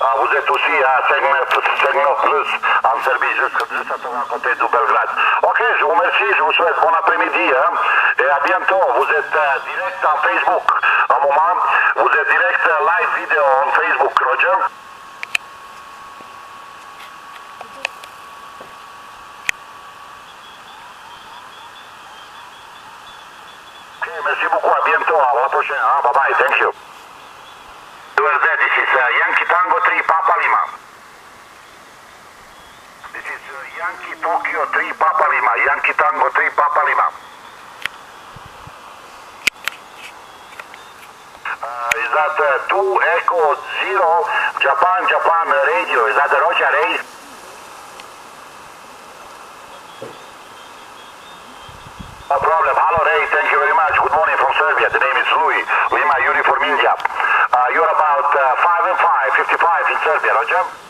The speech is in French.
Ah, vous êtes aussi à 5 plus en Serbie, juste, juste à côté de Belgrade. Ok, je vous remercie, je vous souhaite bon après-midi. Hein, et à bientôt. Vous êtes euh, direct en Facebook. Un moment, vous êtes direct euh, live vidéo en Facebook, Roger. Ok, merci beaucoup, à bientôt, à la prochaine. Hein, bye bye, thank you. Yankee Tokyo 3 Papa Lima. Yankee Tango 3 Papa Lima. Uh, is that uh, 2 Echo 0 Japan Japan radio? Is that the Roger Ray? No problem. Hello Ray, thank you very much. Good morning from Serbia. The name is Louis. Lima Uniform India. Uh, you're about uh, 5 and 5, 55 in Serbia, Roger?